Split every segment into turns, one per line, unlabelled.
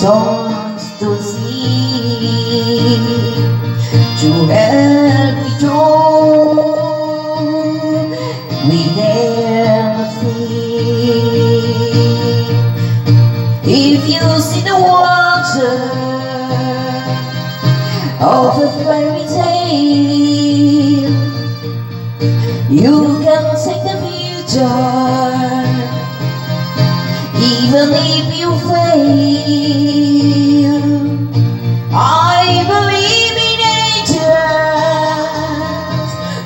songs to sing to help me join with everything. If you see the water of a fairy tale, you can take the future if you fail. I believe in angels,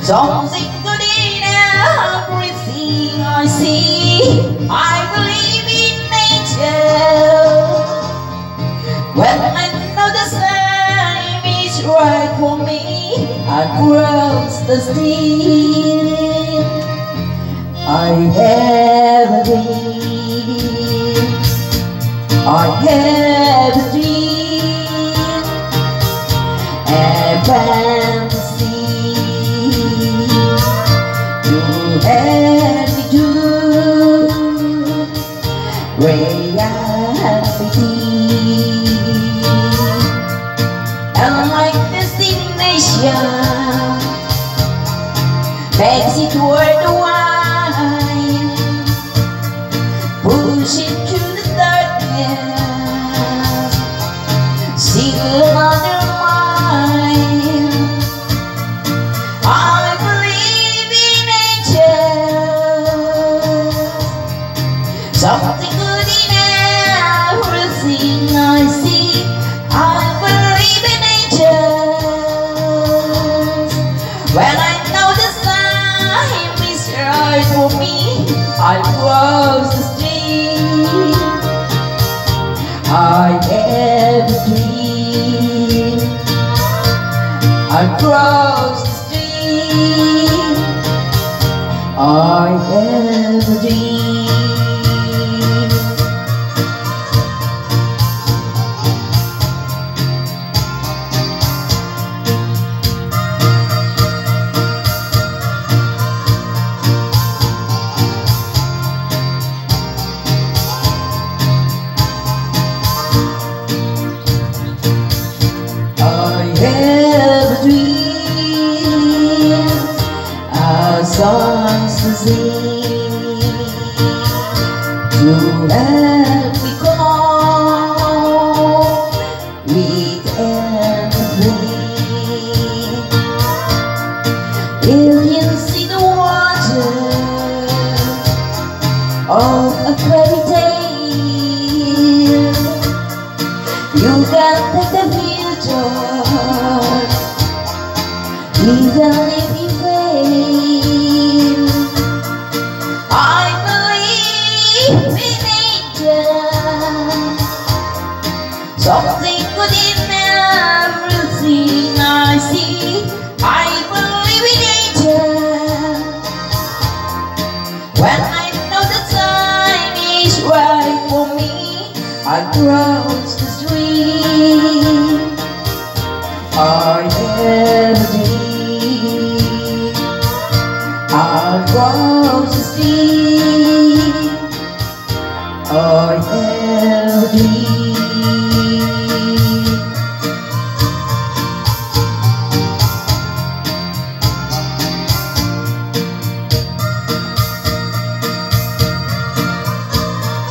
something good in everything I see. I believe in angels when I know the time is right for me. I cross the stream. I have a dream. I have a dream. A fantasy to help me do reality. And like destination Makes it worthwhile I the street I have a dream I cross the street I have a a song to sing, to help me go with everything. If you see the water of a fairy tale, you can take the future Even if I crossed the stream. I had a dream I crossed the stream I had a dream